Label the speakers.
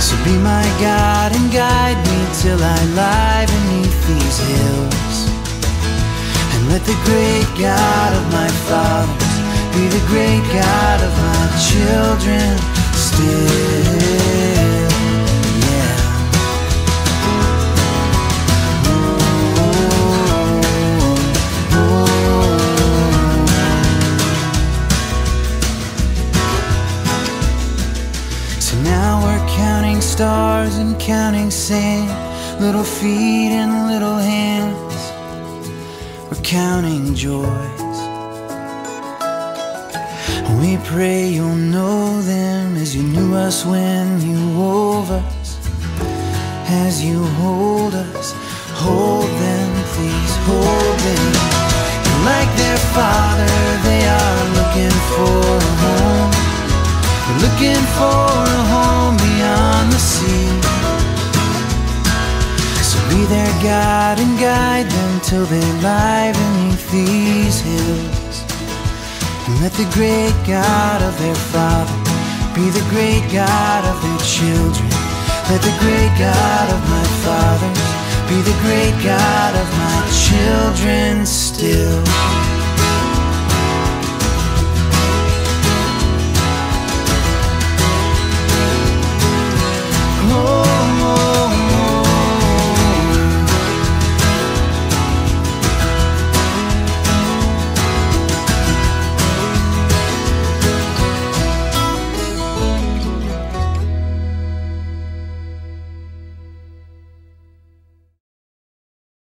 Speaker 1: So be my God and guide me till I lie beneath these hills. And let the great God of my fathers be the great God of my children still. Now counting stars and counting sand, little feet and little hands. We're counting joys. We pray you'll know them as you knew us when you wove us. As you hold us, hold them, please hold them. Like their father, they are looking for a home. They're looking for a home beyond the sea. So be their God and guide them till they lie beneath these hills. And let the great God of their father be the great God of their children. Let the great God of my fathers be the great God of my children still.